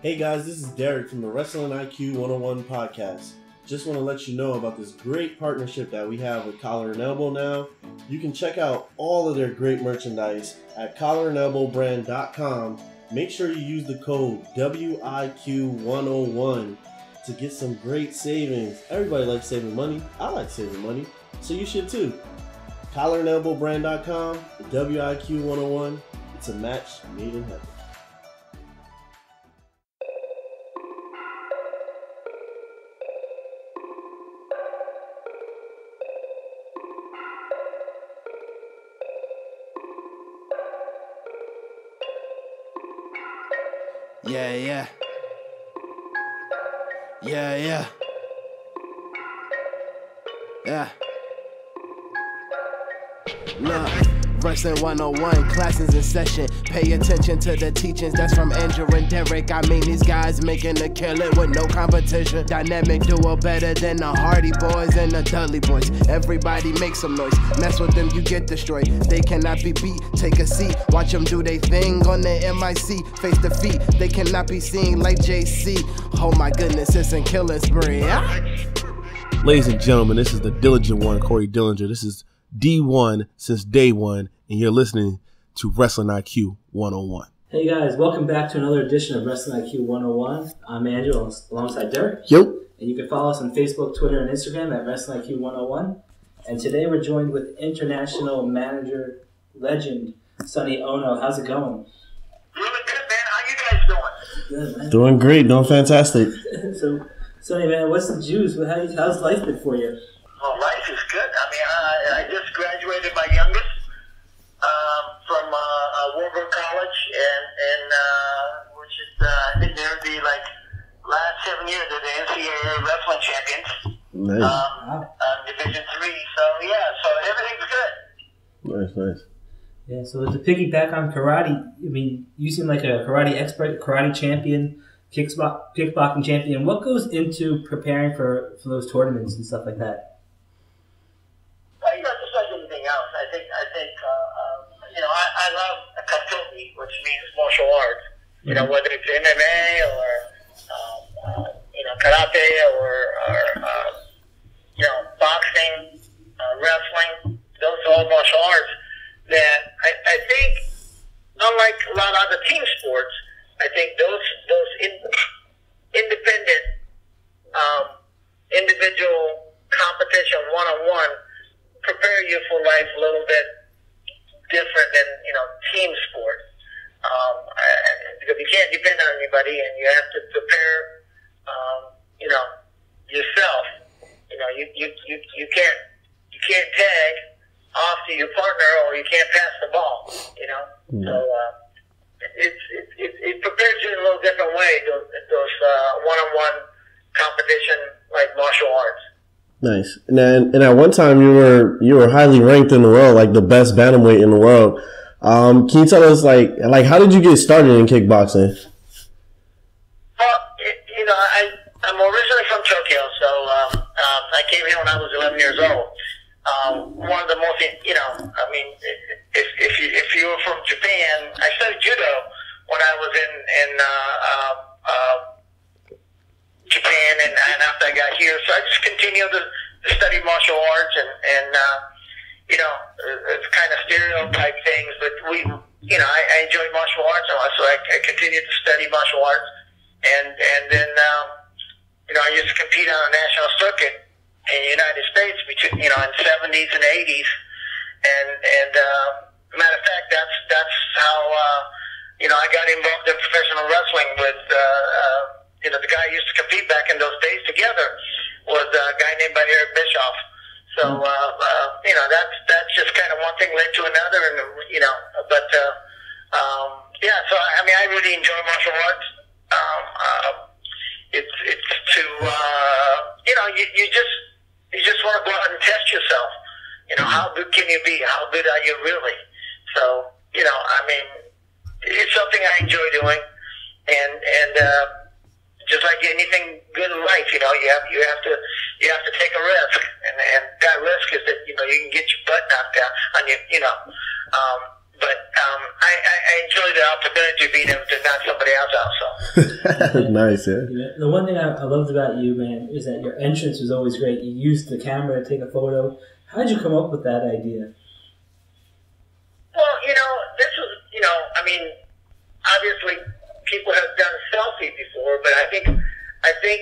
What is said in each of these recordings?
Hey guys, this is Derek from the Wrestling IQ 101 podcast. Just want to let you know about this great partnership that we have with Collar and Elbow now. You can check out all of their great merchandise at collarandelbowbrand.com. Make sure you use the code WIQ101 to get some great savings. Everybody likes saving money. I like saving money, so you should too. Collarandelbowbrand.com, WIQ101. It's a match made in heaven. Yeah, yeah. Yeah. Look. Wrestling 101, classes in session. Pay attention to the teachings that's from Andrew and Derek. I mean, these guys making a killing with no competition. Dynamic duo better than the Hardy Boys and the Dudley Boys. Everybody make some noise. Mess with them, you get destroyed. They cannot be beat. Take a seat, watch them do their thing on the MIC. Face defeat, they cannot be seen like JC. Oh my goodness, it's a killing spree. Ladies and gentlemen, this is the diligent one, Corey Dillinger. This is D1 since day one, and you're listening to Wrestling IQ 101. Hey guys, welcome back to another edition of Wrestling IQ 101. I'm Andrew alongside Derek. Yep. And you can follow us on Facebook, Twitter, and Instagram at Wrestling IQ 101. And today we're joined with international manager legend Sonny Onoo. How's it going? Really good, man. How you guys doing? Good, man. Doing great, doing fantastic. so, Sonny, man, what's the juice? How's life been for you? Well, life is good. Last seven years of the NCAA wrestling champions, Nice, um, uh, Division three. So yeah, so everything's good. nice, nice. Yeah, so to piggyback on karate, I mean, you seem like a karate expert, karate champion, kickbox, kickboxing champion. What goes into preparing for, for those tournaments and stuff like that? Well, you know, just like anything else, I think I think uh, uh, you know I, I love kakugi, which means martial arts. You know, whether it's MMA or um, you know karate or, or uh, you know boxing, uh, wrestling. Those are all martial arts that I, I think, unlike a lot of other team sports, I think those those in, independent um, individual competition one on one prepare you for life a little bit different than you know team sport um, because you can't depend on anybody and you have to prepare um, you know yourself you know you, you, you, you can't you can't tag off to your partner or you can't pass the ball you know so uh, it's it, it, it prepares you in a little different way those, those uh, one-on-one competition like martial arts Nice. And then, and at one time you were you were highly ranked in the world, like the best bantamweight in the world. Um, can you tell us like like how did you get started in kickboxing? Well, you know, I, I'm originally from Tokyo, so um, um, I came here when I was 11 years old. Um, one of the most, you know, I mean, if, if you if you were from Japan, I studied judo when I was in in uh, uh, uh, Japan, and, and after I got here, so I just continued to, to study martial arts, and and uh, you know, it's kind of stereotype things, but we, you know, I, I enjoyed martial arts, a lot, so I, I continued to study martial arts and and then um, you know I used to compete on a national circuit in the United States between you know in seventies and eighties, and and uh, matter of fact that's that's how uh, you know I got involved in professional wrestling with uh, uh, you know the guy I used to compete back in those days together was a guy named by Eric Bischoff. So uh, uh, you know that's that's just kind of one thing led to another, and you know but. Uh, um, yeah, so I mean, I really enjoy martial arts. Um, uh, it's it's to uh, you know you, you just you just want to go out and test yourself. You know, how good can you be? How good are you really? So you know, I mean, it's something I enjoy doing, and and uh, just like anything good in life, you know, you have you have to you have to take a risk, and and that risk is that you know you can get your butt knocked out on you, you know. Um, but um, I, I, I enjoy the opportunity of being able to knock somebody else out. So nice, yeah. Yeah, The one thing I, I loved about you, man, is that your entrance was always great. You used the camera to take a photo. How did you come up with that idea? Well, you know, this was, you know, I mean, obviously people have done selfie before, but I think, I think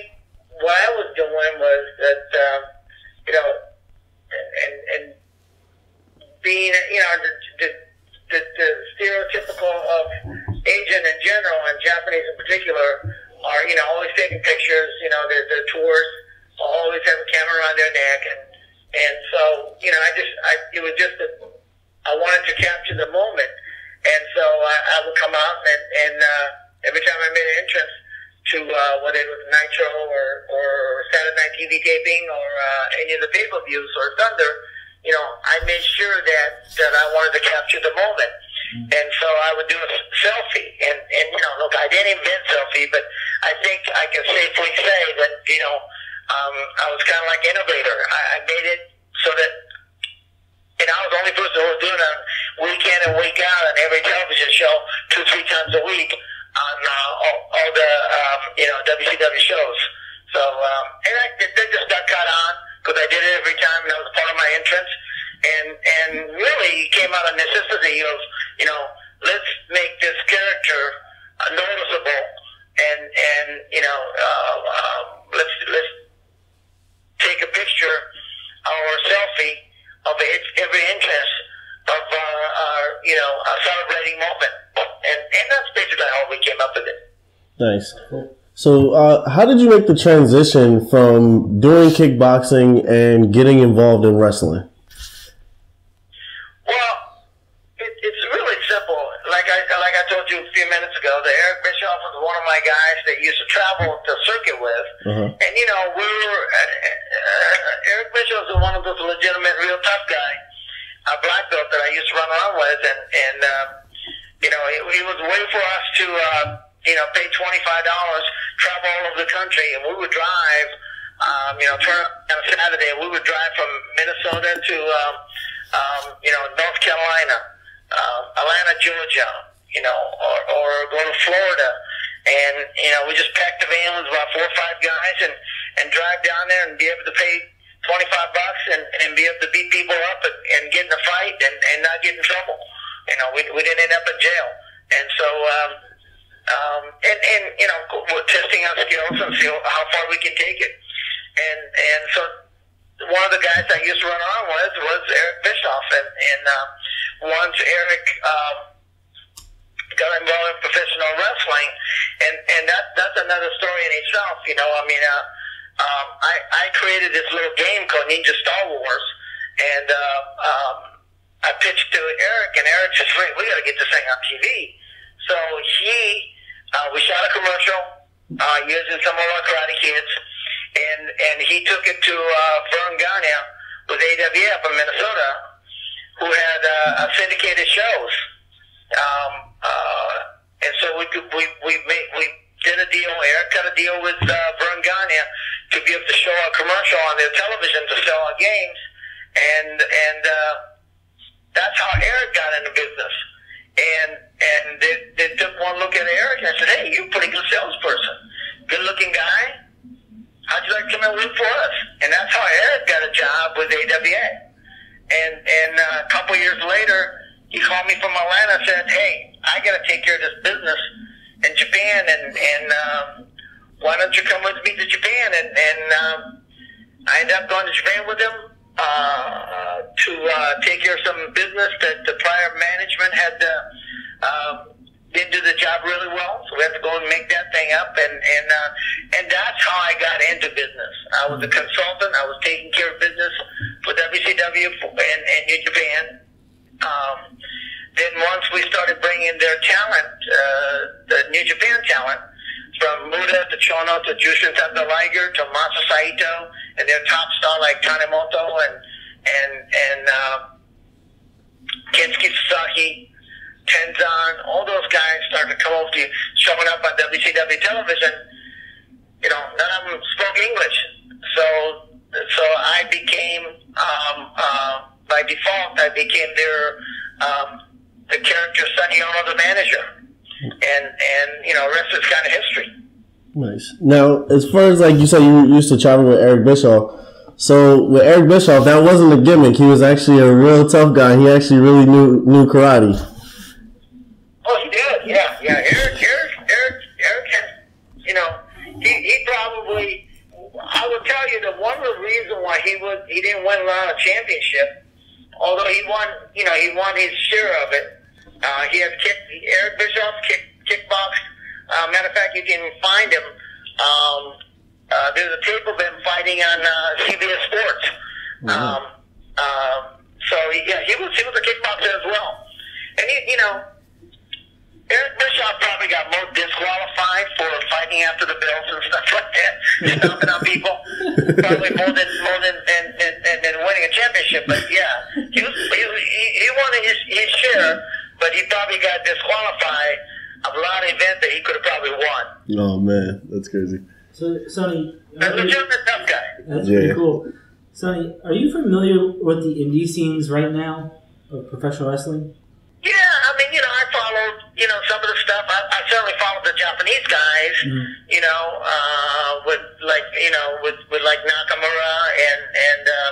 what I was doing was that, um, you know, and and being, you know, the the, the, the stereotypical of Asian in general and Japanese in particular are, you know, always taking pictures. You know, their their tours always have a camera around their neck, and and so, you know, I just, I it was just that I wanted to capture the moment, and so I, I would come out and and uh, every time I made an entrance to uh, whether it was Nitro or, or Saturday Night TV taping or uh, any of the pay per views or Thunder, you know, I made sure that that I wanted to capture the moment, and so I would do a selfie. And and you know, look, I didn't invent selfie, but I think I can safely say that you know, um, I was kind of like innovator. I, I made it so that. And I was the only person who was doing it on week in and week out on every television show two, three times a week on uh, all, all the um, you know WCW shows. So um, and I, it just got caught on because I did it every time, and that was part of my entrance. And and really came out of necessity of you know let's make this character uh, noticeable, and and you know uh, uh, let's let's take a picture or a selfie of every entrance of uh, our you know a celebrating moment, and and that's basically how we came up with it. Nice. So, uh, how did you make the transition from doing kickboxing and getting involved in wrestling? Well, it, it's really simple. Like I like I told you a few minutes ago, the Eric Bischoff was one of my guys that used to travel the circuit with, Uh-huh. and you know we were uh, uh, Eric one of those legitimate, real tough guy, a black belt that I used to run around with, and and uh, you know he, he was way for us to uh, you know pay twenty five dollars, travel all over the country, and we would drive. Um, you know, turn on a Saturday, we would drive from Minnesota to, um, um, you know, North Carolina, um, Atlanta, Georgia, you know, or, or go to Florida. And, you know, we just packed the van with about four or five guys and, and drive down there and be able to pay 25 bucks and, and be able to beat people up and, and get in a fight and, and not get in trouble. You know, we, we didn't end up in jail. And so, um, um, and, and, you know, we're testing our skills and see how far we can take it. And, and so one of the guys I used to run on with was Eric Bischoff. And, and, uh, once Eric, um, got involved in professional wrestling, and and that that's another story in itself. You know, I mean, uh, um, I I created this little game called Ninja Star Wars, and uh, um, I pitched to Eric, and Eric says, "Wait, we got to get this thing on TV." So he, uh, we shot a commercial uh, using some of our Karate Kids, and and he took it to uh, Verne Gagne with AWF in Minnesota, who had uh, syndicated shows. Um, uh, and so we could, we we made we did a deal. Eric got a deal with uh, Verne Gagne to be able to show a commercial on their television to sell our games, and and uh, that's how Eric got into business. And and they, they took one look at Eric and said, "Hey, you're a pretty good salesperson, good looking guy. How'd you like to come and work for us?" And that's how Eric got a job with AWA. And and uh, a couple years later, he called me from Atlanta and said, "Hey, I got to take care of this business in Japan, and and um, why don't you come with me to Japan?" And and um, I ended up going to Japan with him uh, to uh, take care of some business that the prior management had uh, um, didn't do the job really well, so we had to go and make that thing up, and and uh, and that's how I got into business. I was a consultant. I was taking care of business for WCW and, and New Japan. Um, then once we started bringing their talent, uh, the New Japan talent, from Muto to Chono to Jushin Thunder Liger to Masa Saito and their top star like Tanemoto and and and uh, Kensuke Sasaki, Tenzan, all those guys started to come over to you, showing up on WCW television. You know, none of them spoke English, so so I became um, uh, by default I became their um, the character Sonny Onoo, the manager, and and you know, rest is kind of history. Nice. Now, as far as like you said, you used to travel with Eric Bischoff. So with Eric Bischoff, that wasn't a gimmick. He was actually a real tough guy. He actually really knew knew karate. Oh, he did. Yeah, yeah. Eric, Eric, Eric, Eric had, you know, he, he probably. I will tell you that one of the reasons why he was he didn't win a lot of championship, although he won, you know, he won his share of it. Uh, he has kick Eric Bischoff kick kickbox. Uh, matter of fact, you can find him. Um, uh, there's a tape of him fighting on uh, CBS Sports. Um, um, so he, yeah, he was he was a kickboxer as well, and he, you know. Eric Bischoff probably got more disqualified for fighting after the bells and stuff like that, stomping on people. probably more than more than than, than, than, winning a championship. But yeah, he was he, he, he won his his share, but he probably got disqualified of a lot of events that he could have probably won. Oh man, that's crazy. So, Sonny, that's A legitimate tough guy. that's Yeah. pretty cool. Sonny, are you familiar with the indie scenes right now of professional wrestling? Yeah, I mean, you know, I followed, you know, some of the stuff. I, I certainly followed the Japanese guys, Mhm. you know, uh, with like, you know, with, with like Nakamura and, and, uh,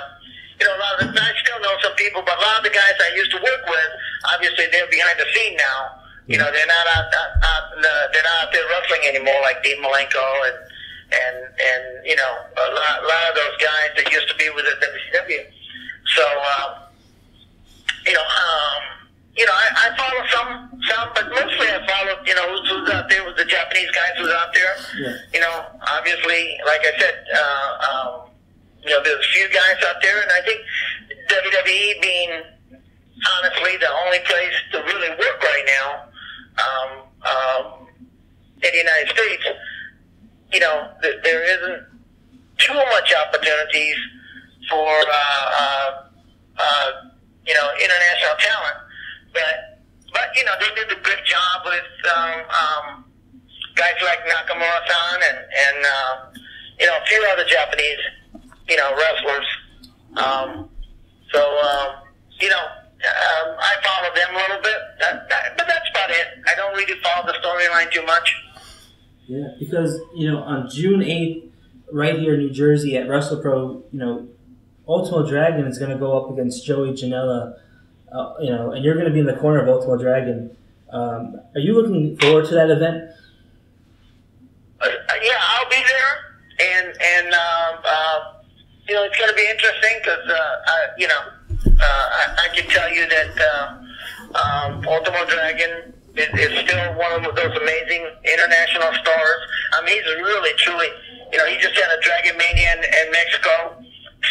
you know, a lot of the, I still know some people, but a lot of the guys I used to work with, obviously they're behind the scene now. You know, they're not out, out, out the, they're not out there wrestling anymore like Dean Malenko and, and, and, you know, a lot, a lot of those guys that used to be with the WCW. So, um, you know, um, you know, I, I follow some, some, but mostly I follow, you know, who's, who's out there with the Japanese guys who's out there. Yeah. You know, obviously, like I said, uh, um, you know, there's a few guys out there, and I think WWE being honestly the only place to really work right now um, um, in the United States, you know, th- there isn't too much opportunities for, uh, uh, uh, you know, international talent. But, but you know, they did a good job with um, um, guys like Nakamura-san and, and uh, you know, a few other Japanese, you know, wrestlers. Um, so, um, you know, um, I follow them a little bit, that, that, but that's about it. I don't really follow the storyline too much. Yeah, because you know on June eighth, right here in New Jersey at WrestlePro, you know, Ultimo Dragon is going to go up against Joey Janela. Uh, you know, and you're going to be in the corner of Ultimo Dragon. Um, are you looking forward to that event? Uh, yeah, I'll be there, and and um, uh, you know it's going to be interesting because uh, I, you know uh, I, I can tell you that uh, um, Dragon is, is still one of those amazing international stars. I mean, he's really truly, you know, he just had a Dragon Mania in, in Mexico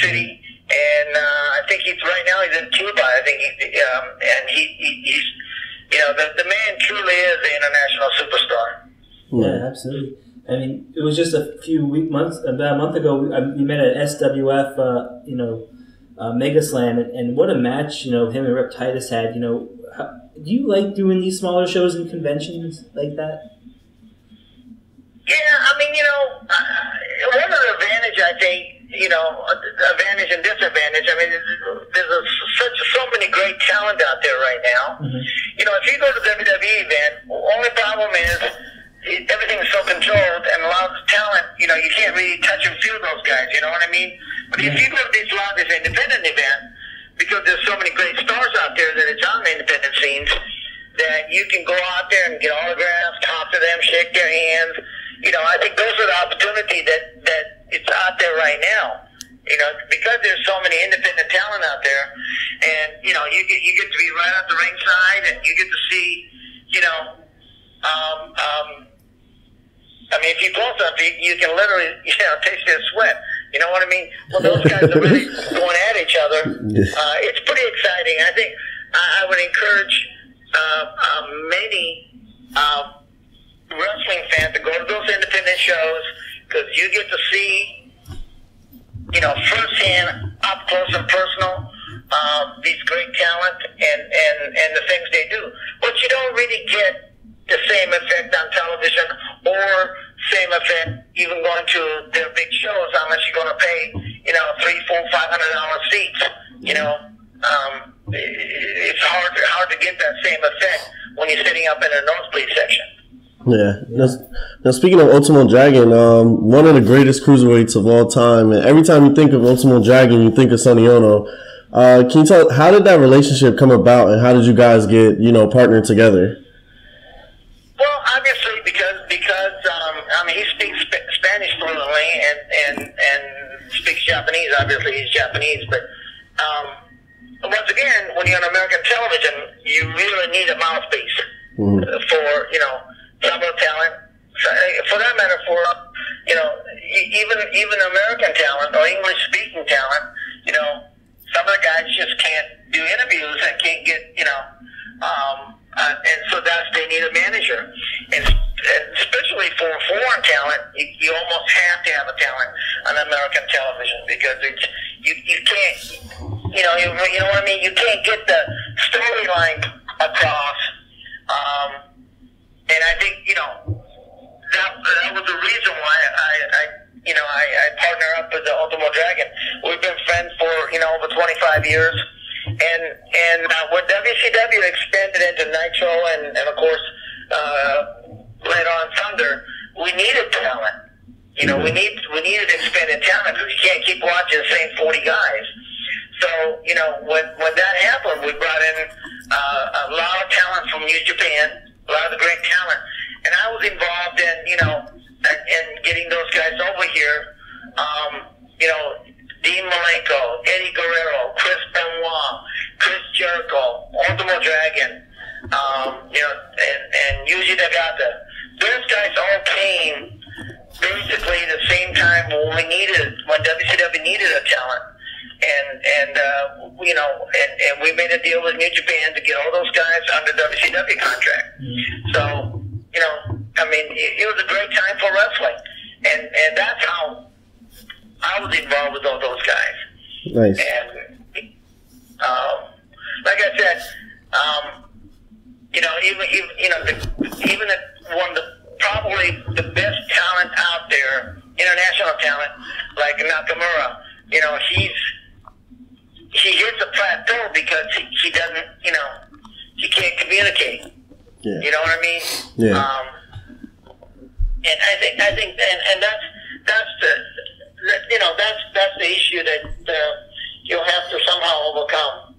City. And uh, I think he's right now he's in Cuba. I think he um, and he, he he's you know the, the man truly is an international superstar. Yeah, absolutely. I mean, it was just a few week months, about a month ago. We, we met at SWF, uh, you know, uh, Mega Slam, and, and what a match! You know, him and Titus had. You know, how, do you like doing these smaller shows and conventions like that? Yeah, I mean, you know, uh, one of the advantage I think, you know, uh, advantage and disadvantage. I mean, there's, a, such so many great talent out there right now. Mhm. You know, if you go to WWE event, only problem is it, everything's so controlled, and a lot of talent, you know, you can't really touch and feel those guys. You know what I mean? But if you go to these a lot independent event, because there's so many great stars out there that it's on the independent scenes, that you can go out there and get autographs, talk to them, shake their hands. You know, I think those are the opportunity that that it's out there right now. You know, because there's so many independent talent out there, and you know, you get you get to be right at the ringside, and you get to see, you know, um, um, I mean, if you close up, you, you can literally, you know, taste their sweat. You know what I mean? Well, those guys are really going at each other. Uh, it's pretty exciting. I think I, I would encourage uh, uh, many uh, wrestling fans to go to those independent shows because you get to see, you know, firsthand, up close and personal, uh, these great talent and, and, and the things they do. But you don't really get the same effect on television or same effect even going to their big shows unless you're going to pay, you know, three, four, five hundred dollar seats. You know, um, it's hard hard to get that same effect when you're sitting up in a nosebleed section. Yeah. Now, now, speaking of Ultimo Dragon, um, one of the greatest cruiserweights of all time, and every time you think of Ultimo Dragon, you think of Sonny Onoo. Uh, can you tell how did that relationship come about, and how did you guys get you know partnered together? Obviously because because um, I mean he speaks sp- Spanish fluently and and and speaks Japanese. Obviously he's Japanese, but um, once again, when you're on American television, you really need a mouthpiece Mhm. for you know some of the talent. For that matter, for you know even even American talent or English speaking talent, you know some of the guys just can't do interviews and can't get you know. Um, uh, and so that's they need a manager, and, and especially for foreign talent, you, you almost have to have a talent on American television because it's you you can't you know you, you know what I mean? You can't get the storyline across, um, and I think you know that that was the reason why I, I you know I, I partner up with the Ultimo Dragon. We've been friends for you know over 25 years, and and uh, when WCW expanded into Nitro and and of course uh, later on Thunder, we needed talent. You know, we need we needed expanded talent because you can't keep watching the same 40 guys. So you know, when when that happened, we brought in uh, a lot of talent from New Japan, a lot of the great talent, and I was involved in you know in, in getting those guys over here. Um, you know, Dean Malenko, Eddie Guerrero, Chris Benoit, Chris Jericho, Ultimo Dragon, um, you know, and and Yuji Nagata. Those guys all came basically the same time when we needed when WCW needed a talent, and and uh, you know, and, and we made a deal with New Japan to get all those guys under WCW contract. So you know, I mean, it, it was a great time for wrestling, and and that's how I was involved with all those guys. Nice. And um, like I said, um, you know, even, even you know, the, even the, one of the probably the best talent out there, international talent, like Nakamura. You know, he's he hits a plateau because he, he doesn't, you know, he can't communicate. Yeah. You know what I mean? Yeah. Um, and I think I think and, and that's that's the you know that's that's the issue that uh, you'll have to somehow overcome.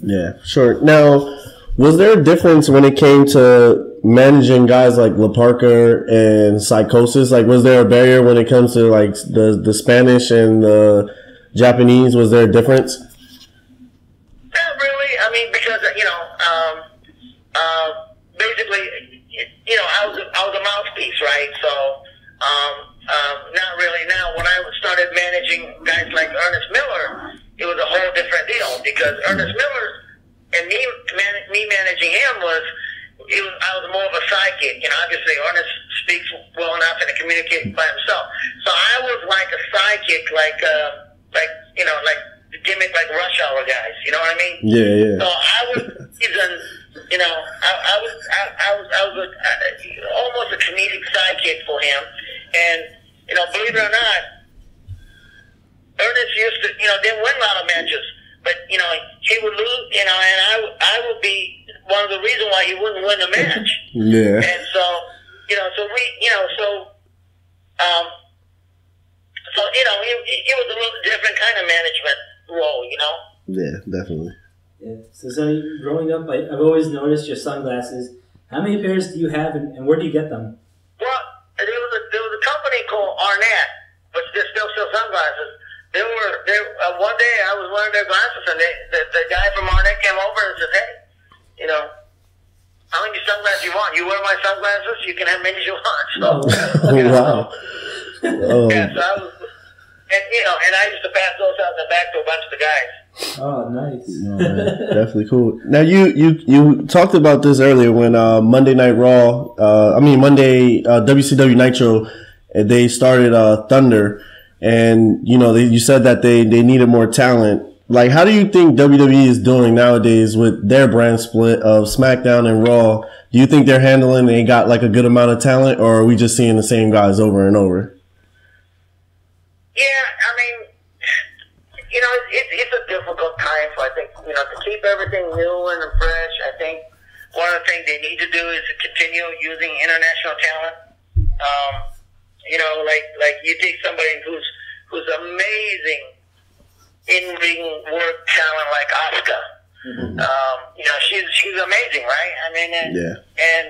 Yeah, sure. Now, was there a difference when it came to managing guys like La Parka and Psicosis? Like, was there a barrier when it comes to like the the Spanish and the Japanese? Was there a difference? Not really. I mean, because you know, um, uh, basically, you know, I was I was a mouthpiece, right? So, um, um, not really. Now, when I started managing guys like Ernest Miller, it was a whole different deal because Ernest Miller and me man, me managing him was. It was, I was more of a sidekick, you know. Obviously, Ernest speaks well enough and can communicate by himself. So I was like a sidekick, like, uh, like you know, like the gimmick, like rush hour guys. You know what I mean? Yeah, yeah. So I was even, you know, I, I was, I, I was, I was a, uh, almost a comedic sidekick for him, and you know, believe it or not, Ernest used to, you know, didn't win a lot of matches, but you know, he would lose, you know, and I, would- I would be one of the reasons why he wouldn't win a match. Yeah. And so, you know, so we, you know, so, um, so you know, it, it was a little different kind of management role, you know. Yeah, definitely. Yeah. So, so growing up, I, I've always noticed your sunglasses. How many pairs do you have, and, and where do you get them? Well, there was a there was a company called Arnette, which they still sell sunglasses. They were they uh, one day I was wearing their glasses, and they, the the guy from Arnette came over and said, "Hey, you know, how many sunglasses you want? You wear my sunglasses, you can have many as you want." So, Oh, you know, wow. Oh, Yeah, so I was, and you know, and I used to pass those out in the back to a bunch of the guys. Oh, nice. Alright, definitely cool. Now you you you talked about this earlier when uh, Monday Night Raw, uh, I mean Monday uh, WCW Nitro, uh, they started uh, Thunder, and you know they, you said that they they needed more talent. Like, how do you think WWE is doing nowadays with their brand split of SmackDown and Raw? Do you think they're handling? They got like a good amount of talent, or are we just seeing the same guys over and over? Yeah, I mean, you know, it, it's a difficult time. So I think you know to keep everything new and fresh. I think one of the things they need to do is to continue using international talent. Um, you know, like like you take somebody who's who's amazing in ring work talent like Asuka. Mm-hmm. Um, you know, she's she's amazing, right? I mean, and, yeah. and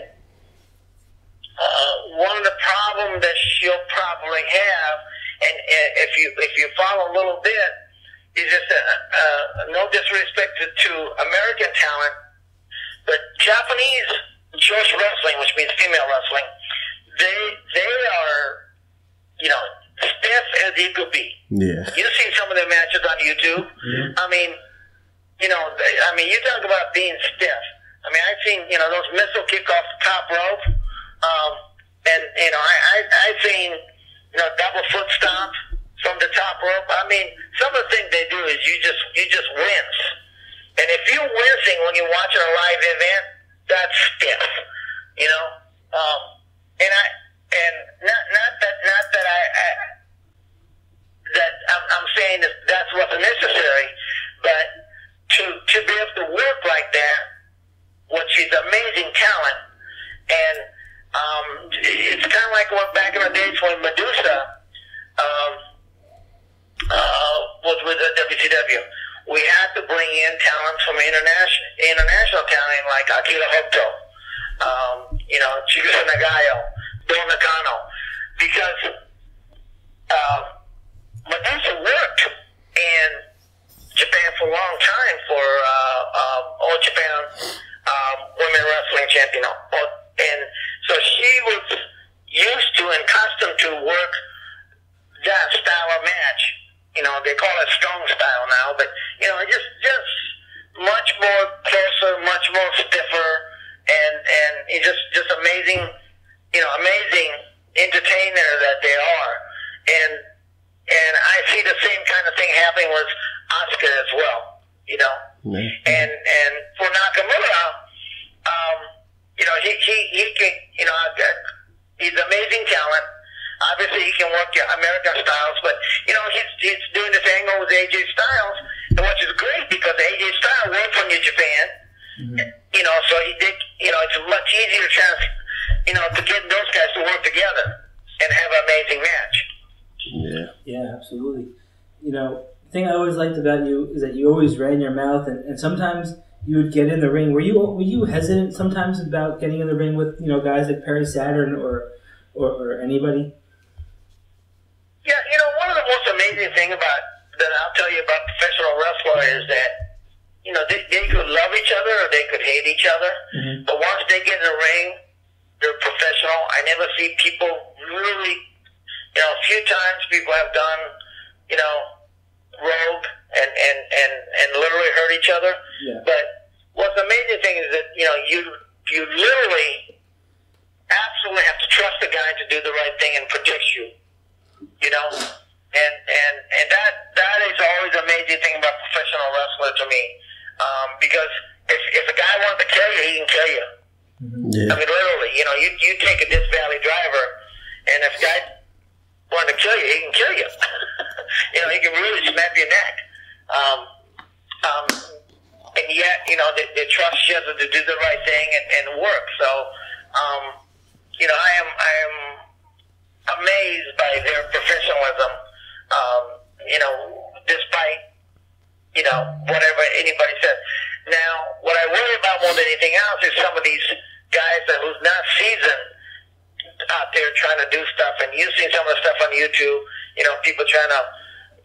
uh, one of the problems that she'll probably have, and, and if you if you follow a little bit, is just a, uh, no disrespect to, to American talent, but Japanese Joshi wrestling, which means female wrestling, they they you know, stiff as he could be. Yeah. You've seen some of their matches on YouTube. Mm-hmm. I mean, you know, I mean, you talk about being stiff. I mean, I've seen, you know, those missile kick off the top rope. Um, and, you know, I, I, I've seen, you know, double foot stomp from the top rope. I mean, some of the things they do is you just, you just wince. And if you're wincing when you're watching a live event, that's stiff, you know? Um, and I, and not, not that, not that I, I that I'm, I'm saying that that's what's necessary, but to, to be able to work like that, which is amazing talent, and um, it's kind of like what back in the days when Medusa um, uh, was with the WCW. We had to bring in talent from international international talent like Akira Hokuto, um, you know, Chigusa Nagayo, Don Nakano, because uh, Medusa worked in Japan for a long time for uh, uh, All Japan um, Women Wrestling Champion, and so she was used to and accustomed to work that style of match. You know, they call it strong style now, but you know, just just much more closer, much more stiffer, and and it's just just amazing. You know, amazing entertainer that they are, and and I see the same kind of thing happening with Asuka as well. You know, mm-hmm. and and for Nakamura, um, you know, he he he can you know he's amazing talent. Obviously, he can work American styles, but you know he's he's doing this angle with AJ Styles, which is great because AJ Styles went from New Japan. Mm-hmm. You know, so he did. You know, it's a much easier chance. You know, to get those guys to work together and have an amazing match. Yeah. Yeah, absolutely. You know, the thing I always liked about you you always ran your mouth, and, and sometimes you would get in the ring. Were you were you hesitant sometimes about getting in the ring with you know guys like Perry Saturn or or, or anybody? Yeah, you know, one of the most amazing thing about that I'll tell you about professional wrestler is that you know they, they could love each other or they could hate each other, mm-hmm. but once they get in the ring, they're professional. I never see people really you know, a few times people have done, you know, rogue and, and, and, and literally hurt each other. Yeah. But what's the amazing thing is that, you know, you, you literally absolutely have to trust the guy to do the right thing and protect you, you know? And, and, and that, that is always the amazing thing about professional wrestler to me. Um, because if, if a guy wants to kill you, he can kill you. Yeah. I mean, literally, you know, you, you take a Death Valley driver, and if guy want to kill you, he can kill you. you know, he can really snap your neck. Um, um, and yet, you know, they, they trust you to do the right thing and, and work. So, um, you know, I am I am amazed by their professionalism. Um, you know, despite you know whatever anybody says. Now, what I worry about more than anything else is some of these guys that who's not seasoned out there trying to do stuff, and you've seen some of the stuff on YouTube. You know, people trying to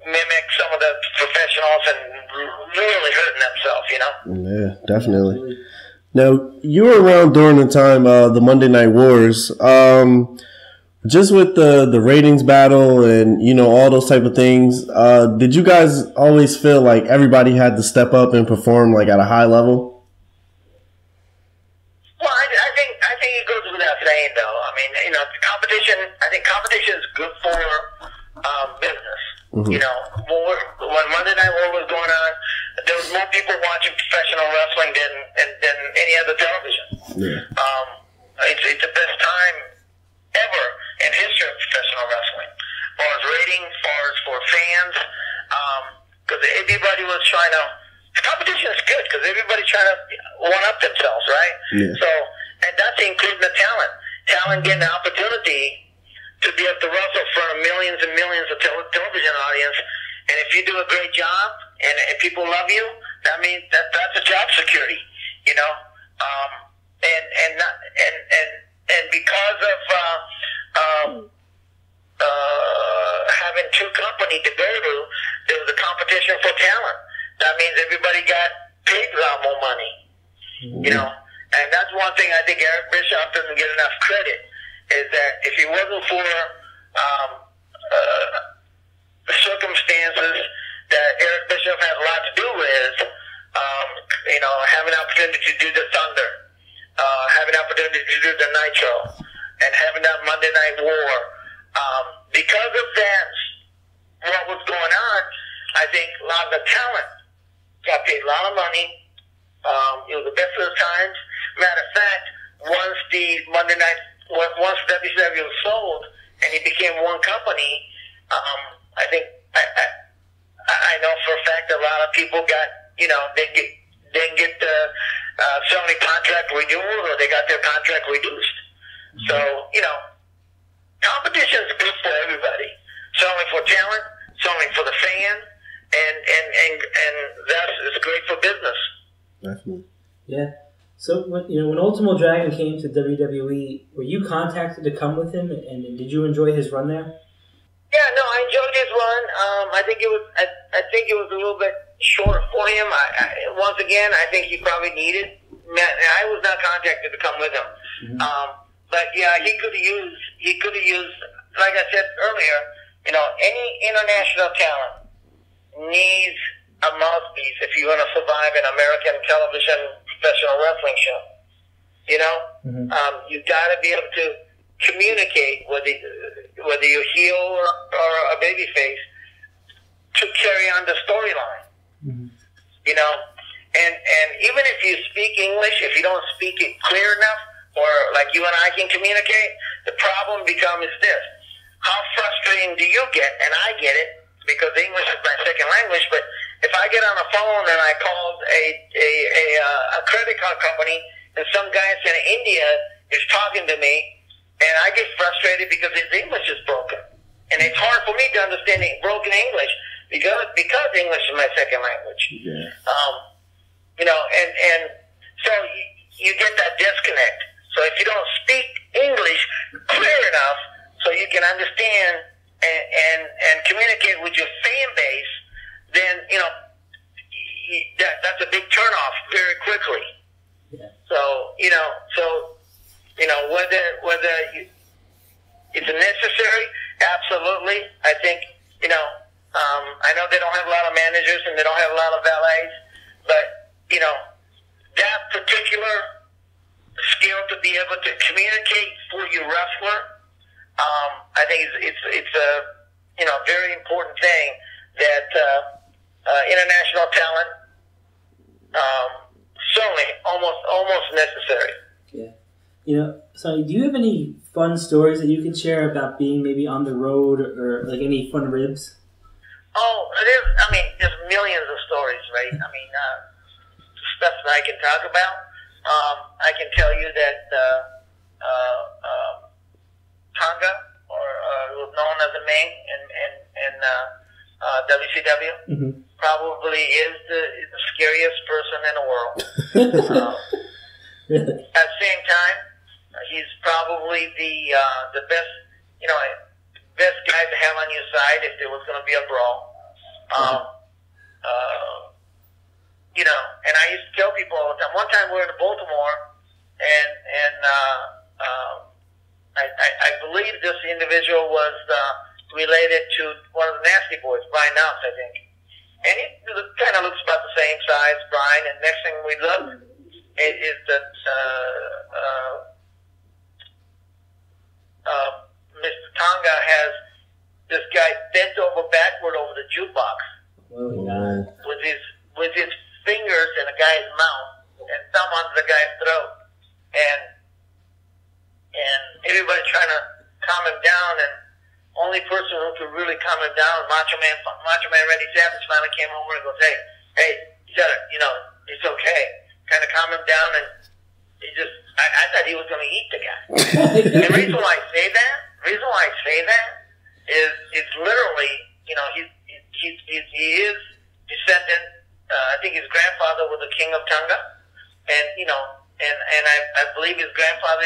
mimic some of the professionals and really hurting themselves. You know. Yeah, definitely. Now you were around during the time uh, the Monday Night Wars. Um, just with the the ratings battle and you know all those type of things, uh, did you guys always feel like everybody had to step up and perform like at a high level? competition, I think competition is good for um, business. Mm-hmm. You know, when Monday Night War was going on, there was more people watching professional wrestling than than, than any other television. Yeah. Um, it's, it's the best time ever in history of professional wrestling, as far as ratings, as far as for fans, because um, everybody was trying to. Competition is good because everybody's trying to one up themselves, right? Yeah. So, and that's including the talent. Talent getting the opportunity to be wrestle in front of millions and millions of tele- television audience. And if you do a great job and, and people love you, that means that that's a job security, you know. Um, and and not, and and and because of uh, um, uh, having two companies to go to, there was a competition for talent. That means everybody got paid a lot more money, you know. And that's one thing I think Eric Bischoff doesn't get enough credit is that if it wasn't for um, uh, the circumstances that Eric Bischoff has a lot to do with, um, you know, having an opportunity to do the Thunder, uh, having an opportunity to do the Nitro, and having that Monday Night War. Um, because of that, what was going on, I think a lot of the talent got paid a lot of money. Um, it was the best of the times. Matter of fact, once the Monday Night, once WCW was sold and it became one company, um, I think I, I, I know for a fact a lot of people got, you know, they get didn't get the uh, Sony contract renewal or they got their contract reduced. So you know, competition is good for everybody. Certainly for talent, certainly for the fan, and and and and that's it's great for business. Definitely. Yeah. So when you know when Ultimo Dragon came to WWE, were you contacted to come with him, and did you enjoy his run there? Yeah, no, I enjoyed his run. Um, I think it was, I, I think it was a little bit short for him. I, I, once again, I think he probably needed. I was not contacted to come with him, um, but yeah, he could have used. He could have used, like I said earlier. You know, any international talent needs a mouthpiece if you want to survive in American television professional wrestling show. You know, Mhm. um, you got to be able to communicate whether whether you're heel or, or a baby face to carry on the storyline. Mhm. You know, and and even if you speak English, if you don't speak it clear enough, or like you and I can communicate, the problem becomes this: how frustrating do you get? And I get it because English is my second language. But if I get on the phone and I called a a a, uh, a credit card company and some guy in India is talking to me, and I get frustrated because his English is broken, and it's hard for me to understand the broken English because because English is my second language. Yeah. Um, you know, and and so you, you get that disconnect. So if you don't speak English clear enough, so you can understand and and, and communicate with your fan base, then you know that that's a big turnoff very quickly. Yeah. So you know, so you know whether whether you, it's necessary, absolutely. I think you know. Um, I know they don't have a lot of managers and they don't have a lot of valets, but you know that particular skill to be able to communicate for your wrestler, um, I think it's it's it's a you know very important thing that uh, uh, international talent um, certainly almost almost necessary. Yeah. You know, so do you have any fun stories that you can share about being maybe on the road or like any fun ribs? Oh, there's, I mean, there's millions of stories, right? I mean, uh, stuff that I can talk about. Um, I can tell you that uh, uh, uh, Tonga, or uh, was known as a Meng and in, in uh, WCW, Mm-hmm. probably is the, the scariest person in the world. Um, at the same time, he's probably the uh, the best, you know, best guy to have on your side if there was going to be a brawl. Um, uh, you know, and I used to tell people all the time. One time we were in Baltimore, and and uh, um, I, I, I believe this individual was uh, related to one of the Nasty Boys, Brian Knobbs, I think. And he kind of looks about the same size, Brian. And next thing we look is, is that uh, uh, uh, Mr. Tonga has this guy bent over backward over the jukebox Oh with his with his fingers in a guy's mouth and thumb under the guy's throat, and and everybody trying to calm him down. And only person who could really calm him down, Macho Man, Macho Man Randy Savage finally came over and goes, "Hey, hey, you gotta, you know, it's okay. Kind of calm him down, and he just, I, I thought he was going to eat the guy. the reason why I say that, reason why I say that is, it's literally, you know, he's, he's, he's, he is descendant. Uh, I think his grandfather was the king of Tonga, and you know, and and I, I believe his grandfather,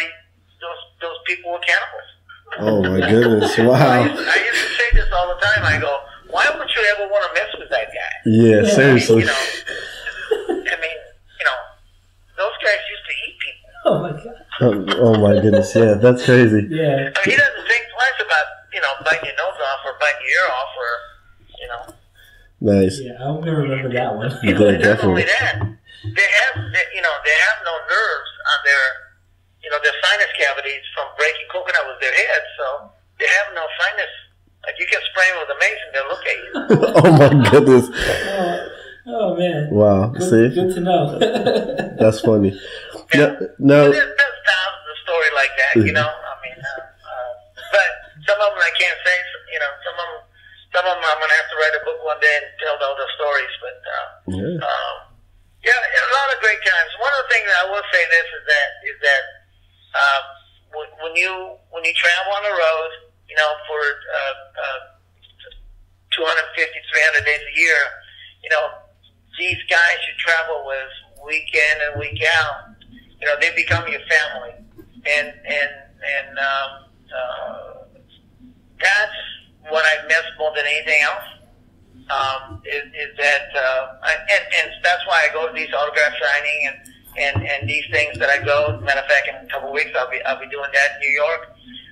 those those people were cannibals. Oh my goodness! I, Wow. used, I used to say this all the time. I go, why would you ever want to mess with that guy? Yeah, seriously. You know, I mean, you know, those guys used to eat people. Oh my god. Oh, oh my goodness! Yeah, that's crazy. Yeah. I mean, he doesn't think twice about you know biting your nose off or biting your ear off or you know. Nice. Yeah, I'm gonna remember that one. Yeah, And not only definitely. that, they have they, you know they have no nerves on their you know their sinus cavities from breaking coconut with their head, so they have no sinus. Like you can spray them with a mason, they'll look at you. oh my goodness! oh, oh man. Wow. Good, See, good to know. that's funny. No, no. There's, there's thousands of stories like that, you know. I mean, uh, uh, but some of them I can't say. You know, some of them, some of them I'm gonna have to write a book one day and tell all those stories. But uh, Yeah. um, yeah, a lot of great times. One of the things I will say this is that is that um, when, when you when you travel on the road, you know, for uh, uh, 250, 300 days a year, you know, these guys you travel with week in and week out, you know, they become your family, and and and um, uh, that's what I miss more than anything else. Um, is, is that uh, I, and and that's why I go to these autograph signing and, and and these things that I go. Matter of fact, in weeks I'll be I'll be doing that in New York,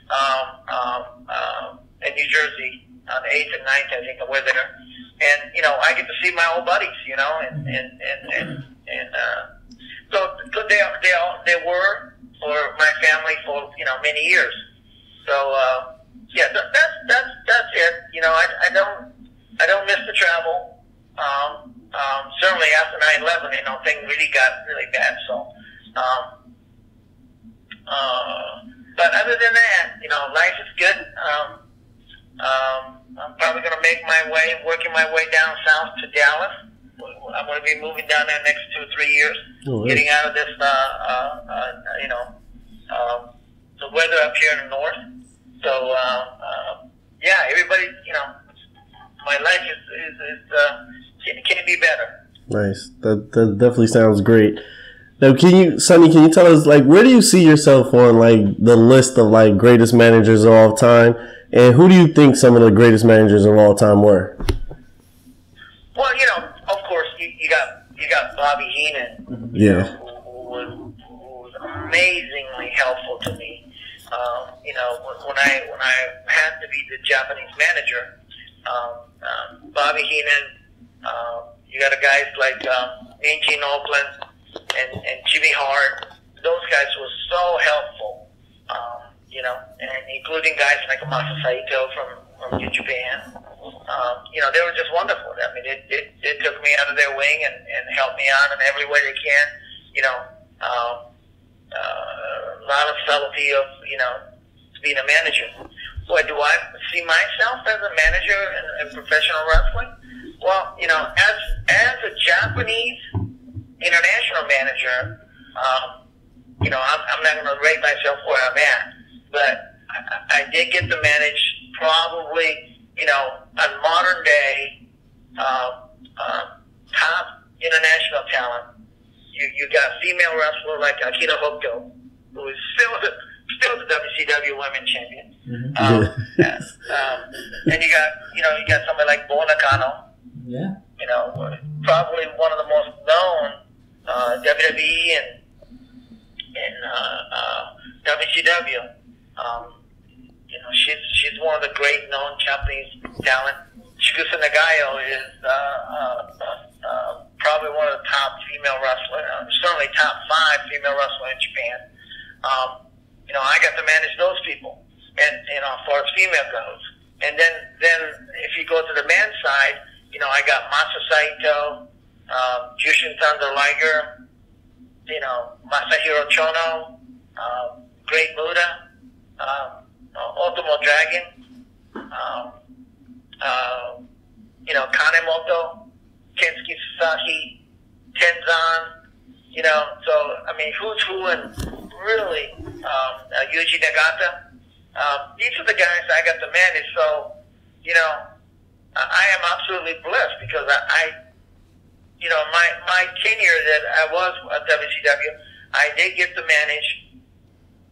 um, um, um, in New Jersey on the eighth and 9th, I think we're there. And you know, I get to see my old buddies, you know, and and and and, and uh, so they they all they were for my family for you know many years. So uh, yeah, that, that's that's that's it. You know, I, I don't I don't miss the travel. Um, um, certainly after 9/11, you know, things really got really bad. So, um, uh, but other than that, you know, life is good. Um, um, I'm probably going to make my way, working my way down south to Dallas. I'm going to be moving down there next two or three years, Oh, getting out of this, uh, uh, uh, you know, um, the weather up here in the north. So, uh, uh, yeah, everybody, you know, my life is, is, is uh, can, can be better. Nice. That that definitely sounds great. Now, can you, Sonny? Can you tell us like where do you see yourself on like the list of like greatest managers of all time, and who do you think some of the greatest managers of all time were? Well, you know, of course, you, you got you got Bobby Heenan, Yeah. who, who was who was amazingly helpful to me. Um, you know, when, I when I had to be the Japanese manager, um, um, Bobby Heenan. Um, you got a guys like um, Gene Okerlund and, and Jimmy Hart. Those guys were so helpful. Um, you know, and including guys like Masa Saito from from New Japan. Um, you know, they were just wonderful. I mean, it, it, it took me of their wing and, and helped me out in every way they can. You know, um, uh, a lot of subtlety of, you know, being a manager. Boy, do I see myself as a manager in, in professional wrestling? Well, you know, as as a Japanese international manager, um, you know, I'm, I'm not going to rate myself where I'm at, but I, I did get to manage probably, you know, a modern day um, um, top international talent. You you got female wrestler like Akira Hokuto, who is still the still the WCW Women Champion. Mhm. Um, um, and you got you know you got somebody like Bull Nakano, Yeah. you know, probably one of the most known uh, WWE and and uh, uh, WCW. Um, you know, she's she's one of the great known Japanese talent. Chigusa Nagayo is uh, uh, uh, probably one of the top female wrestlers, uh, certainly top five female wrestler in Japan. Um, you know, I got to manage those people, and you know, as far as female goes. And then, then if you go to the men's side, you know, I got Masa Saito, um, Jushin Thunder Liger, you know, Masahiro Chono, um, Great Muta, um, Ultimo Dragon, um, uh, you know, Kanemoto, Kensuke Sasaki, Tenzan, you know, so, I mean, who's who and really, um, uh, Yuji Nagata. Um, these are the guys I got to manage, so, you know, I, I am absolutely blessed because I, I you know, my, my tenure that I was at WCW, I did get to manage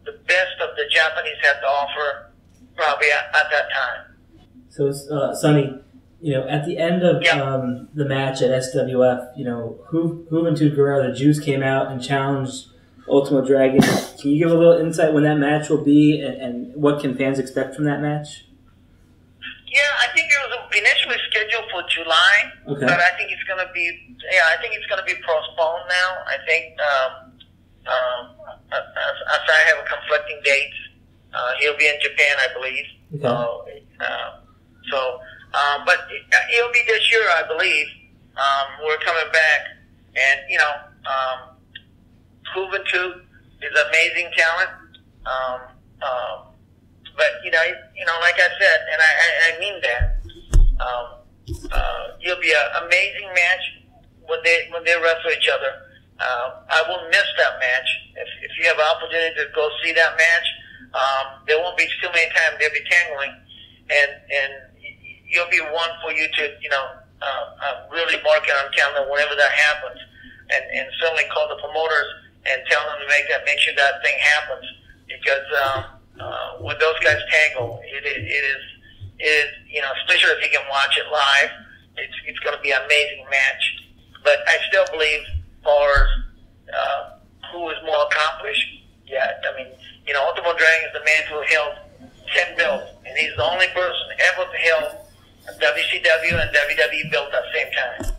the best of the Japanese had to offer probably at, at that time. So, uh, Sonny, you know, at the end of Yeah. um, the match at SWF, you know, Ju- Juventud Guerrero, the Juice came out and challenged Ultimo Dragon. Can you give a little insight when that match will be and, and what can fans expect from that match? Yeah, I think it was initially scheduled for July, Okay. but I think it's going to be. Yeah, I think it's going to be postponed now. I think um, um, as, as I have a conflicting dates, uh, he'll be in Japan, I believe. Okay. Uh, uh, so, um, but it- it'll be this year, I believe. Um, we're coming back, and you know, um, Juventud is amazing talent. Um, um, but you know, you know, like I said, and I, I, I mean that. Um, uh, it'll be an amazing match when they when they wrestle each other. Uh, I will miss that match. If, if you have an opportunity to go see that match, um, there won't be too many times they'll be tangling, and and you'll be one for you to you know uh, uh, really mark it on calendar whenever that happens, and and certainly call the promoters and tell them to make that make sure that thing happens because um, uh, when those guys tangle, it, is- it is it is you know especially if you can watch it live, it's it's going to be an amazing match. But I still believe, as far as uh, who is more accomplished, yeah, I mean, you know, Ultimo Dragon is the man who held ten belts, and he's the only person ever to held WCW and WWE belt at the same time.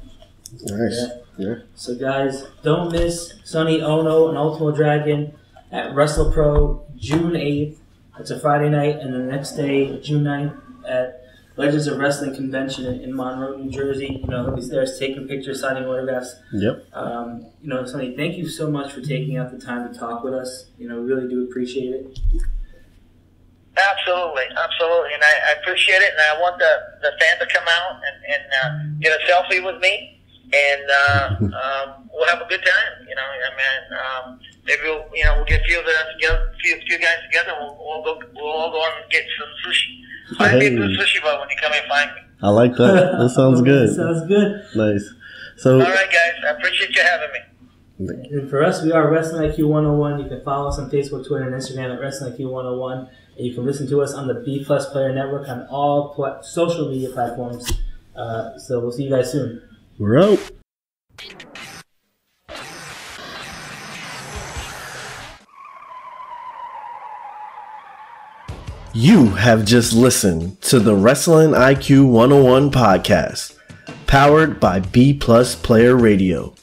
Nice. Yeah. So, guys, don't miss Sonny Onoo and Ultimo Dragon at WrestlePro June 8th. It's a Friday night, and the next day, June 9th, at Legends of Wrestling Convention in, in Monroe, New Jersey. You know, he'll be there taking pictures, signing autographs. Yep. Um, you know, Sonny, thank you so much for taking out the time to talk with us. You know, we really do appreciate it. Absolutely, absolutely, and I, I appreciate it, and I want the the fan to come out and, and uh, get a selfie with me, and uh, um, we'll have a good time. You know, I mean, um, maybe we'll you know we'll get a few of us together, few few guys together. We'll, we'll go we'll all go and get some sushi. Find me a good Hey. sushi bar when you come and find me. I like that. That sounds good. sounds good. Nice. So, All right, guys, I appreciate you having me. And for us, we are Wrestling IQ 101. You can follow us on Facebook, Twitter, and Instagram at Wrestling IQ 101. And you can listen to us on the B Plus Player Network on all pla- social media platforms. Uh, so we'll see you guys soon. we're out. You have just listened to the Wrestling IQ 101 podcast, powered by B Plus Player Radio.